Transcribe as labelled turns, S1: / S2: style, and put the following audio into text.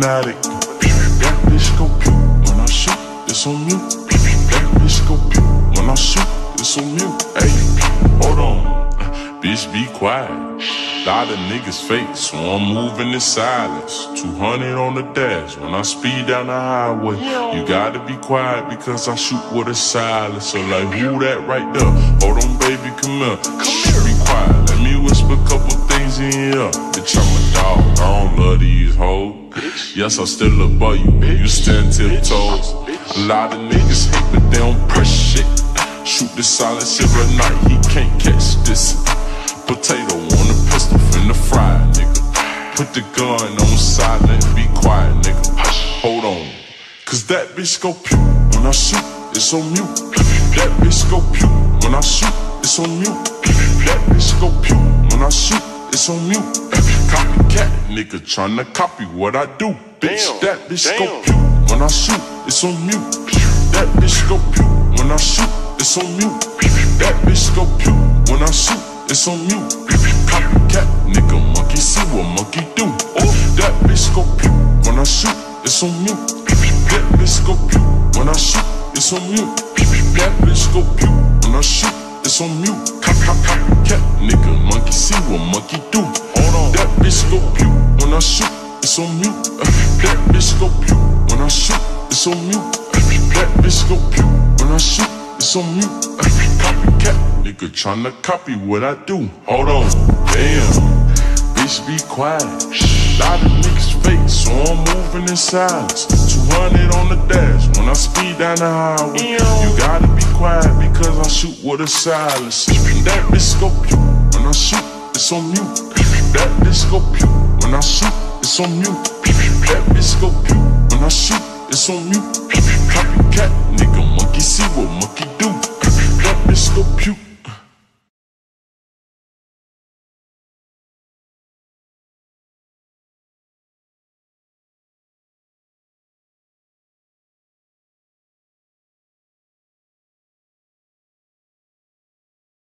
S1: fanatic. That bitch go pew when I shoot, it's on mute. That bitch go pew when I shoot, it's on mute. Hey, hold on, bitch, be quiet. Lot of niggas fake, so I'm moving in silence. 200 on the dash when I speed down the highway. You gotta be quiet because I shoot with a silence. So like, who that right there? Hold on, baby, come here. Come here, be quiet. Let me whisper a couple things in ear. Bitch, I'm a dog. I don't love these hoes. Yes, I still above you. You stand tiptoes. A lot of niggas hate, but they don't press shit. Shoot the silent silver night, he can't catch this. Potato on the pistol, finna fry, nigga. Put the gun on silent, be quiet, nigga. Hold on. Cause that bitch go pew when I shoot, it's on mute. That bitch go pew when I shoot, it's on mute. That bitch go pew when I shoot, it's on mute. Copycat, nigga tryna copy what I do. Bitch,
S2: Damn,
S1: that bitch go
S2: damn.
S1: pew when I shoot, it's on mute. That bitch go pew when I shoot, it's on mute. That bitch go pew when I shoot, it's on mute. Copycat, nigga, monkey see what monkey do. That bitch go pew when I shoot, it's on mute. That bitch go pew when I shoot, it's on mute. That bitch go pew when I shoot, it's on mute. Cop, cop, copycat, nigga, monkey see what monkey do. That bitch go pew I shoot, it's on mute. That bitch go pew when I shoot, it's on mute. That bitch go pew when I shoot, it's on mute. Copycat, nigga tryna copy what I do. Hold on, damn. Bitch, be quiet. Lot of niggas fake, so I'm moving in silence. 200 on the dash when I speed down the highway. You gotta be quiet because I shoot with a silence. That bitch go pew when I shoot, it's on mute. That bitch go pew when I shoot, it's on mute. That bitch go pew when I shoot, it's on mute.